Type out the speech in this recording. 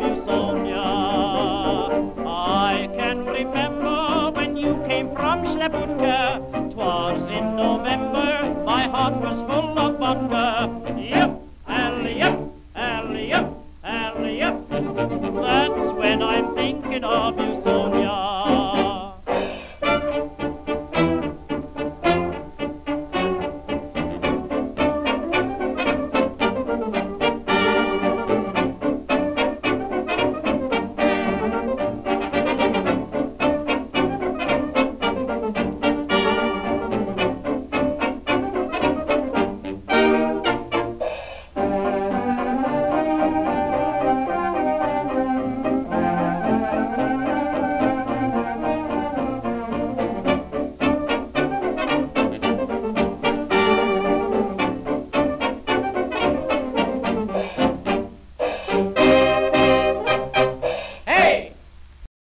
you, Sonya. I can remember when you came from Schlebutka. Twas in November, my heart was full of wonder. Yep, and yep, and yep, and yep. That's when I'm thinking of you.